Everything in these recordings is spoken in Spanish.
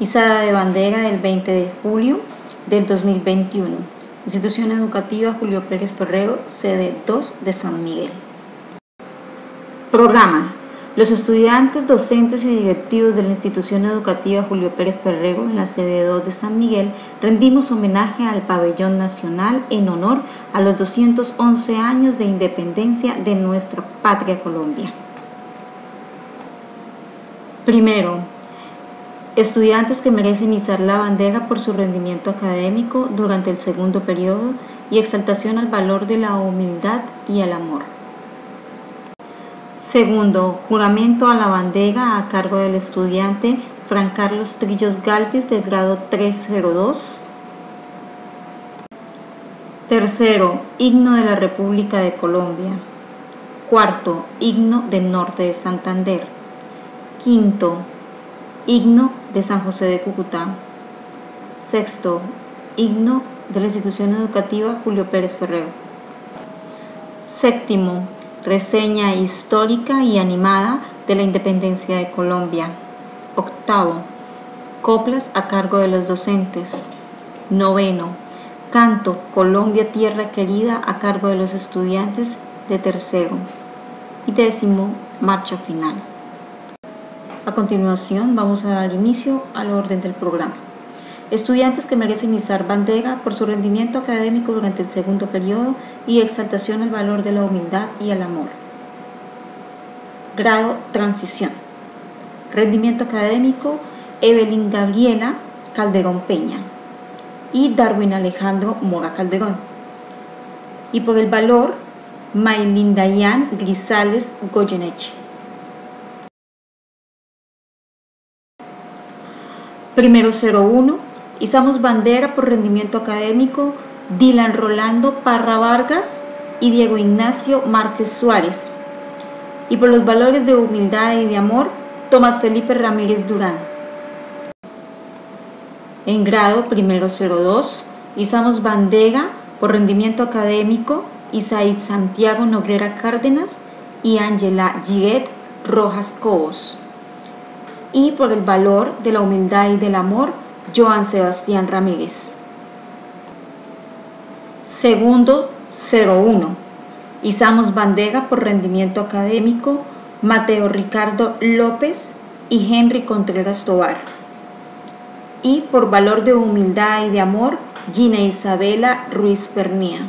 izada de bandera del 20 de julio del 2021. Institución Educativa Julio Pérez Ferrero, sede 2 de San Miguel. Programa. Los estudiantes, docentes y directivos de la institución educativa Julio Pérez Ferrero en la sede 2 de San Miguel rendimos homenaje al pabellón nacional en honor a los 211 años de independencia de nuestra patria Colombia. Primero, estudiantes que merecen izar la bandera por su rendimiento académico durante el segundo periodo y exaltación al valor de la humildad y el amor. Segundo, juramento a la bandera a cargo del estudiante Fran Carlos Trillos Galvis del grado 302. Tercero, himno de la República de Colombia. Cuarto, himno del norte de Santander. Quinto, himno de San José de Cúcuta. Sexto, himno de la institución educativa Julio Pérez Ferrero. Séptimo, reseña histórica y animada de la independencia de Colombia. Octavo, coplas a cargo de los docentes. Noveno, canto Colombia Tierra Querida a cargo de los estudiantes de tercero. Y décimo, marcha final. A continuación vamos a dar inicio al orden del programa. Estudiantes que merecen izar bandera por su rendimiento académico durante el segundo periodo y exaltación al valor de la humildad y el amor. Grado Transición. Rendimiento académico Evelyn Gabriela Calderón Peña y Darwin Alejandro Mora Calderón. Y por el valor Maylin Dayan Grisales Goyeneche. Primero 01, izamos bandera por rendimiento académico Dylan Rolando Parra Vargas y Diego Ignacio Márquez Suárez. Y por los valores de humildad y de amor, Tomás Felipe Ramírez Durán. En grado primero 02, izamos bandera por rendimiento académico Isaid Santiago Noguera Cárdenas y Ángela Giguet Rojas Cobos y por el valor de la humildad y del amor, Joan Sebastián Ramírez. Segundo, 01. Izamos bandera por rendimiento académico, Mateo Ricardo López y Henry Contreras Tobar. Y por valor de humildad y de amor, Gina Isabela Ruiz Pernía.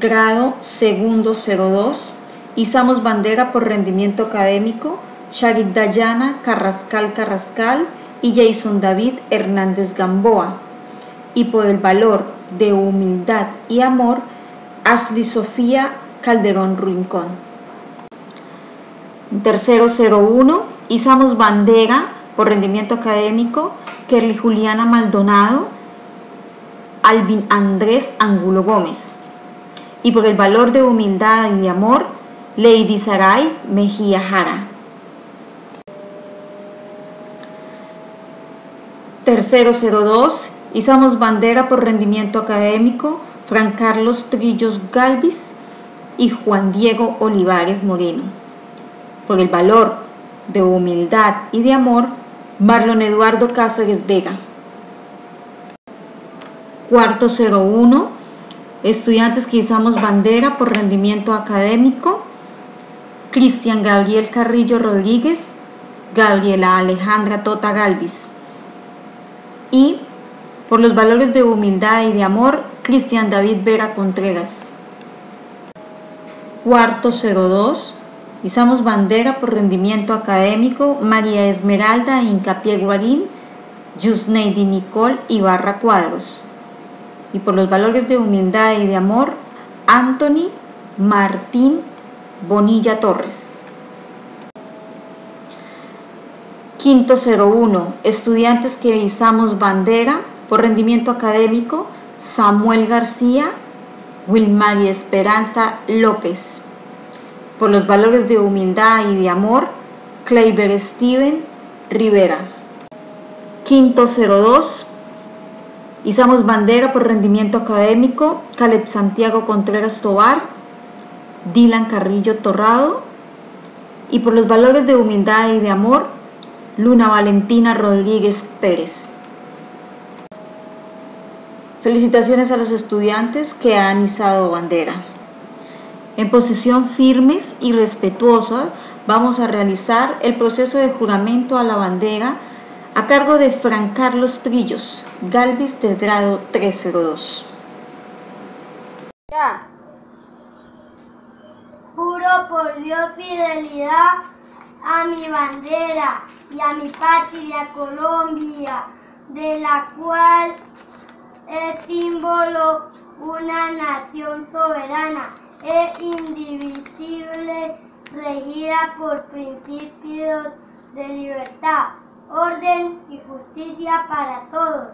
Grado segundo 02. Izamos bandera por rendimiento académico, Charit Dayana Carrascal Carrascal y Jason David Hernández Gamboa. Y por el valor de humildad y amor, Asli Sofía Calderón Rincón. Tercero 01, izamos bandera por rendimiento académico, Kerly Juliana Maldonado, Alvin Andrés Angulo Gómez. Y por el valor de humildad y amor, Lady Saray Mejía Jara. Tercero 02, izamos bandera por rendimiento académico, Fran Carlos Trillos Galvis y Juan Diego Olivares Moreno. Por el valor de humildad y de amor, Marlon Eduardo Cáceres Vega. Cuarto 01, estudiantes que izamos bandera por rendimiento académico, Cristian Gabriel Carrillo Rodríguez, Gabriela Alejandra Tota Galvis y por los valores de humildad y de amor, Cristian David Vera Contreras. Cuarto 02, izamos bandera por rendimiento académico, María Esmeralda Incapié Guarín, Yusneidi Nicole Ibarra Cuadros. Y por los valores de humildad y de amor, Anthony Martín Bonilla Torres. Quinto 01, estudiantes que izamos bandera por rendimiento académico, Samuel García, Wilmaria Esperanza López. Por los valores de humildad y de amor, Kleiber Steven Rivera. Quinto 02, izamos bandera por rendimiento académico, Caleb Santiago Contreras Tobar, Dylan Carrillo Torrado. Y por los valores de humildad y de amor, Luna Valentina Rodríguez Pérez. Felicitaciones a los estudiantes que han izado bandera. En posición firmes y respetuosa vamos a realizar el proceso de juramento a la bandera a cargo de Fran Carlos Trillos, Galvis del grado 302. Ya. Dios fidelidad a mi bandera y a mi patria Colombia, de la cual es símbolo una nación soberana e indivisible regida por principios de libertad, orden y justicia para todos.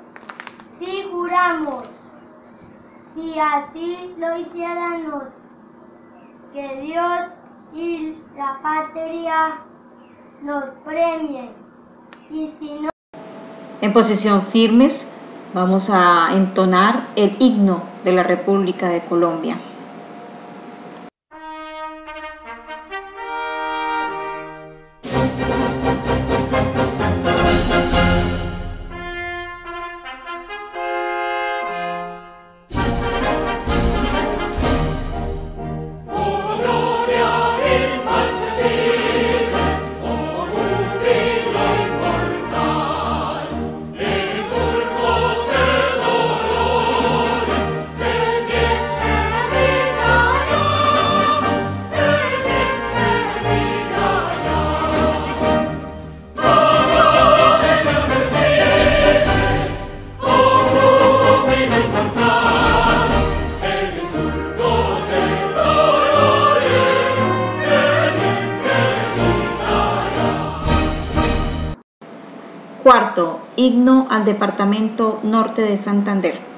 Si juramos, si así lo hiciéramos, que Dios y la patria nos premien. Y si no... En posición firmes, vamos a entonar el himno de la República de Colombia. Al Departamento Norte de Santander.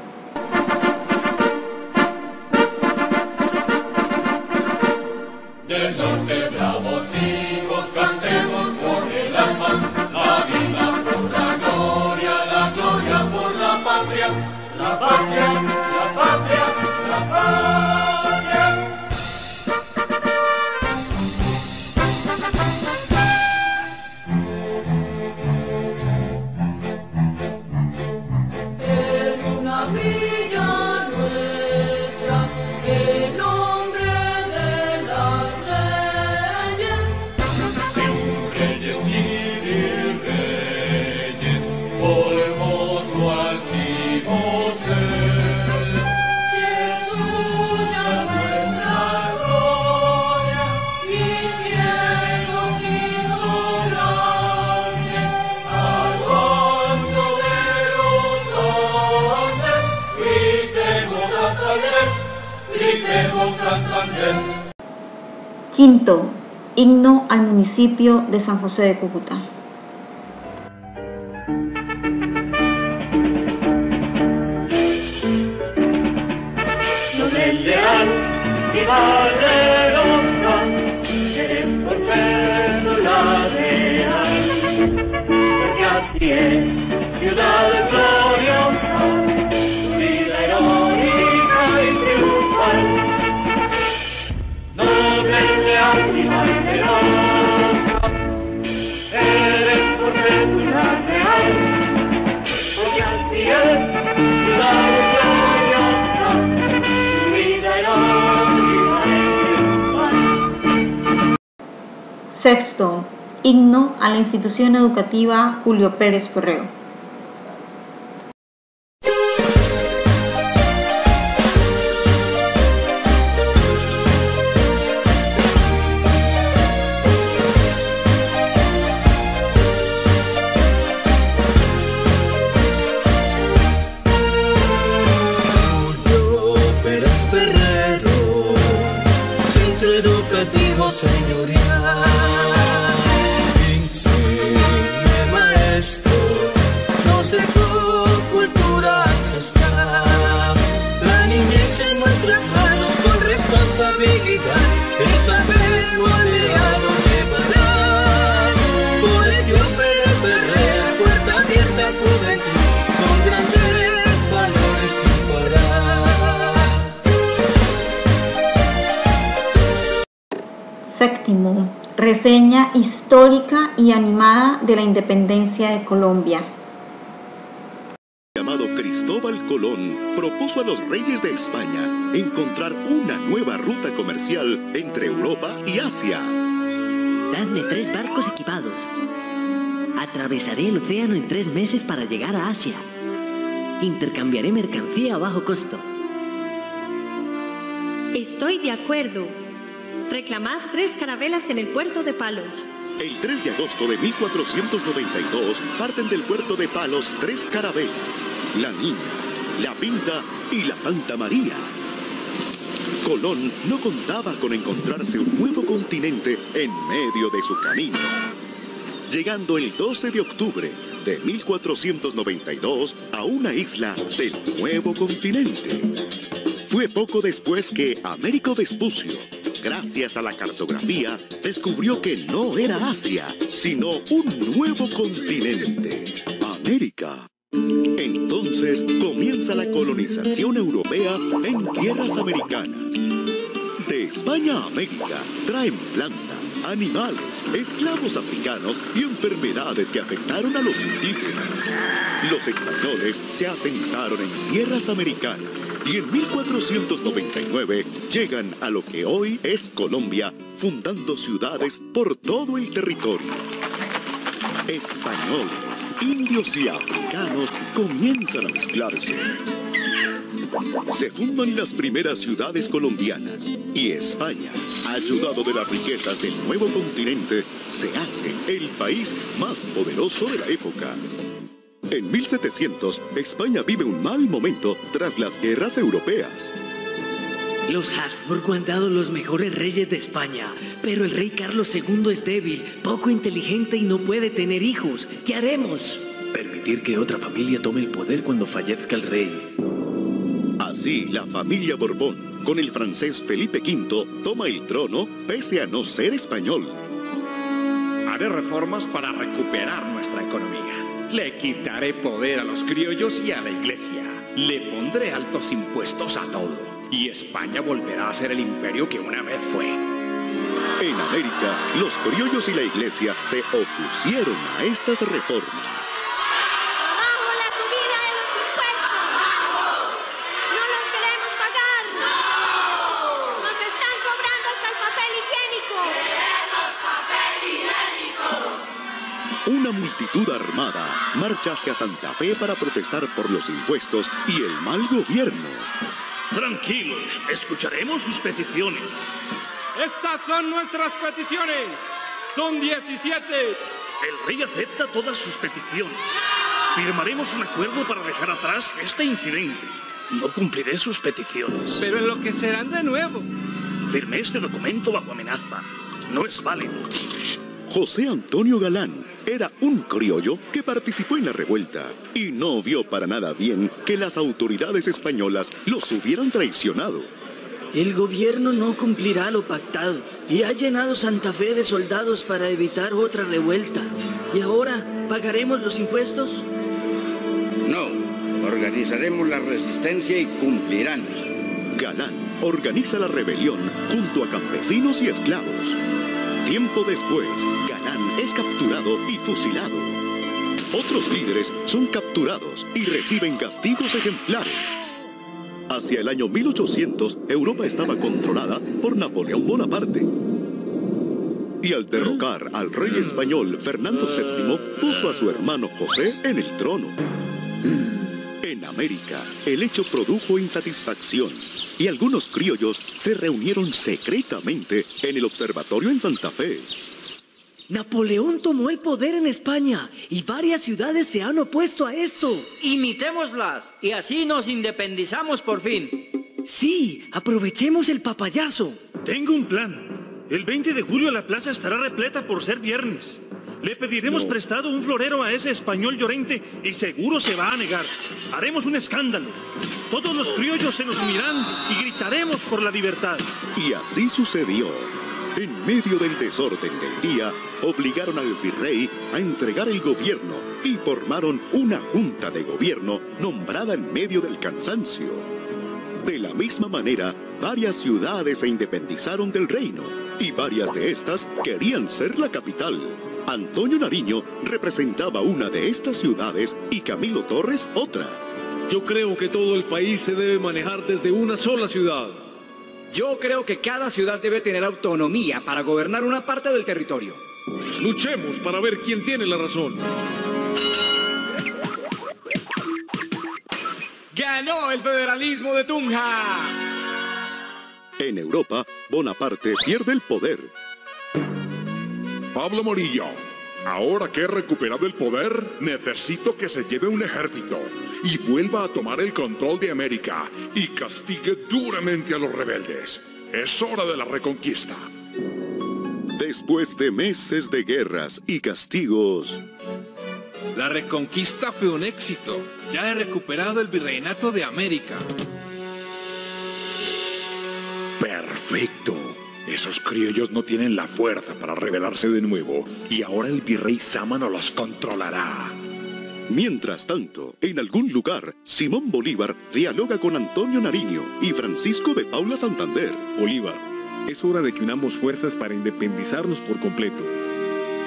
Quinto, himno al municipio de San José de Cúcuta. Sexto, himno a la institución educativa Julio Pérez Correo. Séptimo, Reseña histórica y animada de la independencia de Colombia. llamado Cristóbal Colón propuso a los reyes de España encontrar una nueva ruta comercial entre Europa y Asia. Dadme tres barcos equipados. Atravesaré el océano en tres meses para llegar a Asia. Intercambiaré mercancía a bajo costo. Estoy de acuerdo. Reclamad tres carabelas en el puerto de Palos. El 3 de agosto de 1492 parten del puerto de Palos tres carabelas, la Niña, la Pinta y la Santa María. Colón no contaba con encontrarse un nuevo continente en medio de su camino. Llegando el 12 de octubre de 1492 a una isla del nuevo continente. Fue poco después que Américo Vespucio, gracias a la cartografía, descubrió que no era Asia, sino un nuevo continente, América. Entonces comienza la colonización europea en tierras americanas. De España a América traen plantas, animales, esclavos africanos y enfermedades que afectaron a los indígenas. Los españoles se asentaron en tierras americanas y en 1499 llegan a lo que hoy es Colombia, fundando ciudades por todo el territorio. Españoles, indios y africanos comienzan a mezclarse. Se fundan las primeras ciudades colombianas y España, ayudado de las riquezas del nuevo continente, se hace el país más poderoso de la época. En 1700, España vive un mal momento tras las guerras europeas. Los Habsburgo han dado los mejores reyes de España, pero el rey Carlos II es débil, poco inteligente y no puede tener hijos. ¿Qué haremos? Permitir que otra familia tome el poder cuando fallezca el rey. Así, la familia Borbón, con el francés Felipe V, toma el trono pese a no ser español. Haré reformas para recuperar nuestra economía. Le quitaré poder a los criollos y a la iglesia. Le pondré altos impuestos a todo. Y España volverá a ser el imperio que una vez fue. En América, los criollos y la iglesia se opusieron a estas reformas. Una multitud armada marcha hacia Santa Fe para protestar por los impuestos y el mal gobierno. Tranquilos, escucharemos sus peticiones. Estas son nuestras peticiones. Son 17. El rey acepta todas sus peticiones. Firmaremos un acuerdo para dejar atrás este incidente. No cumpliré sus peticiones. Pero enloquecerán de nuevo. Firmé este documento bajo amenaza. No es válido. José Antonio Galán era un criollo que participó en la revuelta y no vio para nada bien que las autoridades españolas los hubieran traicionado. El gobierno no cumplirá lo pactado y ha llenado Santa Fe de soldados para evitar otra revuelta. ¿Y ahora pagaremos los impuestos? No, organizaremos la resistencia y cumplirán. Galán organiza la rebelión junto a campesinos y esclavos. Tiempo después, Galán es capturado y fusilado. Otros líderes son capturados y reciben castigos ejemplares. Hacia el año 1800, Europa estaba controlada por Napoleón Bonaparte. Y al derrocar al rey español Fernando VII, puso a su hermano José en el trono. En América, el hecho produjo insatisfacción y algunos criollos se reunieron secretamente en el observatorio en Santa Fe. Napoleón tomó el poder en España y varias ciudades se han opuesto a esto. Imitémoslas y así nos independizamos por fin. Sí, aprovechemos el papayazo. Tengo un plan. El 20 de julio la plaza estará repleta por ser viernes. Le pediremos prestado un florero a ese español llorente y seguro se va a negar. Haremos un escándalo. Todos los criollos se nos unirán y gritaremos por la libertad. Y así sucedió. En medio del desorden del día, obligaron al virrey a entregar el gobierno y formaron una junta de gobierno nombrada en medio del cansancio. De la misma manera, varias ciudades se independizaron del reino y varias de estas querían ser la capital. Antonio Nariño representaba una de estas ciudades y Camilo Torres otra. Yo creo que todo el país se debe manejar desde una sola ciudad. Yo creo que cada ciudad debe tener autonomía para gobernar una parte del territorio. Luchemos para ver quién tiene la razón. ¡Ganó el federalismo de Tunja! En Europa, Bonaparte pierde el poder. Pablo Morillo, ahora que he recuperado el poder, necesito que se lleve un ejército y vuelva a tomar el control de América y castigue duramente a los rebeldes. Es hora de la reconquista. Después de meses de guerras y castigos, La reconquista fue un éxito. Ya he recuperado el virreinato de América. Perfecto. Esos criollos no tienen la fuerza para rebelarse de nuevo y ahora el virrey Sámano los controlará. Mientras tanto, en algún lugar, Simón Bolívar dialoga con Antonio Nariño y Francisco de Paula Santander. Bolívar, es hora de que unamos fuerzas para independizarnos por completo.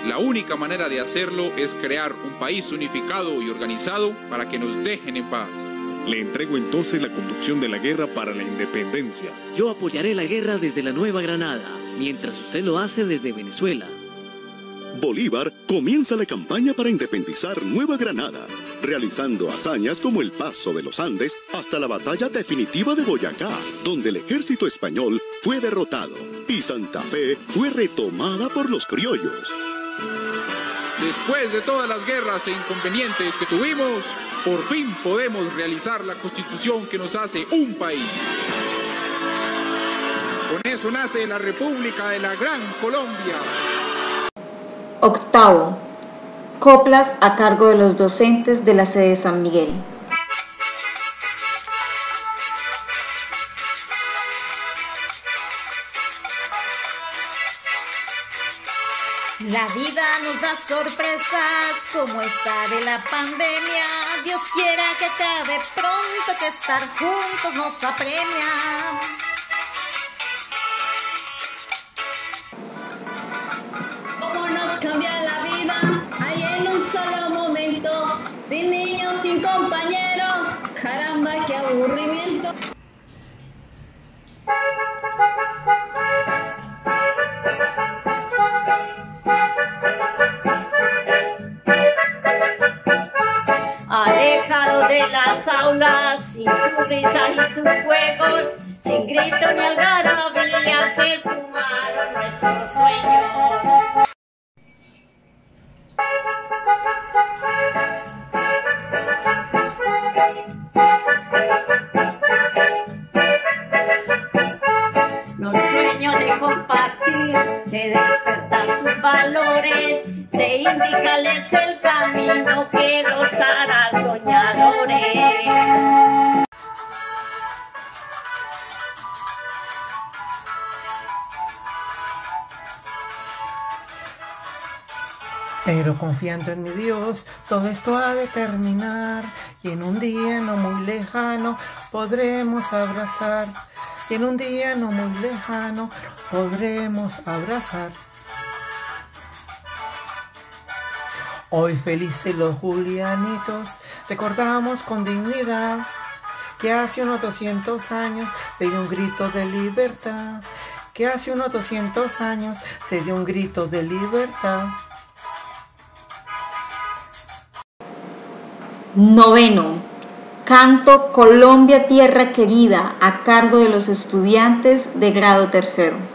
La única manera de hacerlo es crear un país unificado y organizado para que nos dejen en paz. Le entrego entonces la conducción de la guerra para la independencia. Yo apoyaré la guerra desde la Nueva Granada, mientras usted lo hace desde Venezuela. Bolívar comienza la campaña para independizar Nueva Granada, realizando hazañas como el paso de los Andes hasta la batalla definitiva de Boyacá, donde el ejército español fue derrotado y Santa Fe fue retomada por los criollos. Después de todas las guerras e inconvenientes que tuvimos, por fin podemos realizar la constitución que nos hace un país. Con eso nace la República de la Gran Colombia. Octavo. Coplas a cargo de los docentes de la sede de San Miguel. La vida nos da sorpresas como esta de la pandemia. Dios quiera que acabe pronto, que estar juntos nos apremia. Las aulas, sin sus risas y sus juegos, sin grito ni algarabía, Confiando en mi Dios, todo esto ha de terminar y en un día no muy lejano podremos abrazar. Y en un día no muy lejano podremos abrazar. Hoy felices los julianitos, recordamos con dignidad que hace unos 200 años se dio un grito de libertad. Que hace unos 200 años se dio un grito de libertad. Noveno. Canto Colombia Tierra Querida a cargo de los estudiantes de grado tercero.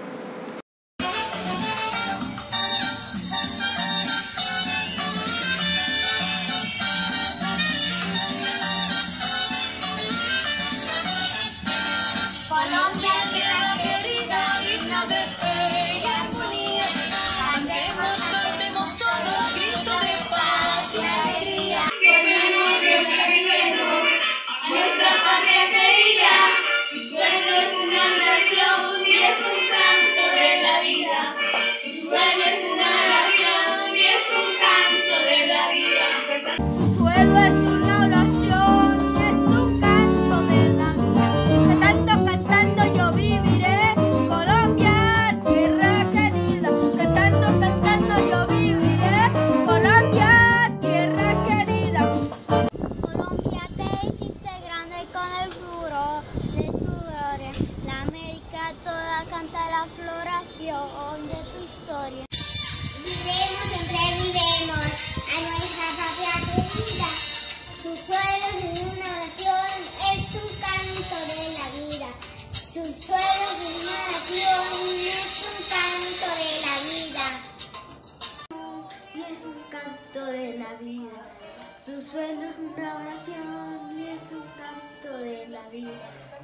Su suelo es una oración y es un canto de la vida.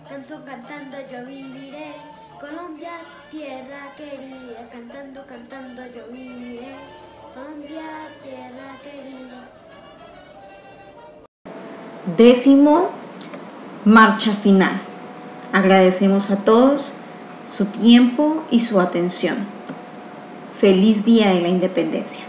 Canto cantando yo viviré. Colombia, tierra querida. Cantando, cantando yo viviré. Colombia, tierra querida. Décimo, marcha final. Agradecemos a todos su tiempo y su atención. Feliz Día de la Independencia.